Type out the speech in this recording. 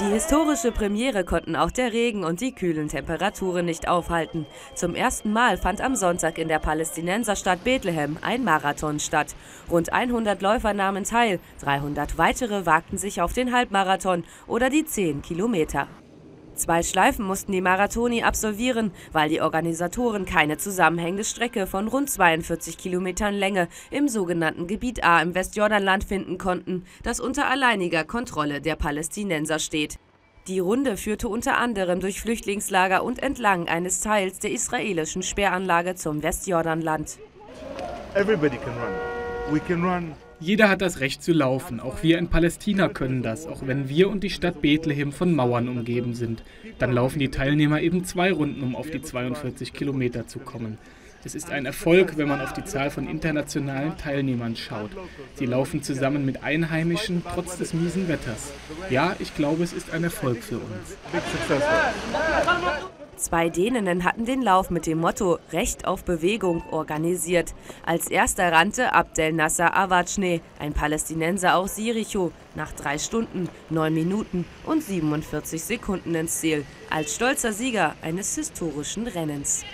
Die historische Premiere konnten auch der Regen und die kühlen Temperaturen nicht aufhalten. Zum ersten Mal fand am Sonntag in der Palästinenserstadt Bethlehem ein Marathon statt. Rund 100 Läufer nahmen teil, 300 weitere wagten sich auf den Halbmarathon oder die 10 Kilometer. Zwei Schleifen mussten die Marathoni absolvieren, weil die Organisatoren keine zusammenhängende Strecke von rund 42 Kilometern Länge im sogenannten Gebiet A im Westjordanland finden konnten, das unter alleiniger Kontrolle der Palästinenser steht. Die Runde führte unter anderem durch Flüchtlingslager und entlang eines Teils der israelischen Sperranlage zum Westjordanland. Everybody can run. We can run jeder hat das Recht zu laufen. Auch wir in Palästina können das, auch wenn wir und die Stadt Bethlehem von Mauern umgeben sind. Dann laufen die Teilnehmer eben zwei Runden, um auf die 42 Kilometer zu kommen. Es ist ein Erfolg, wenn man auf die Zahl von internationalen Teilnehmern schaut. Sie laufen zusammen mit Einheimischen trotz des miesen Wetters. Ja, ich glaube, es ist ein Erfolg für uns. Zwei Däninnen hatten den Lauf mit dem Motto Recht auf Bewegung organisiert. Als erster rannte Abdel Nasser Awatschne, ein Palästinenser aus Jericho, nach drei Stunden, neun Minuten und 47 Sekunden ins Ziel, als stolzer Sieger eines historischen Rennens.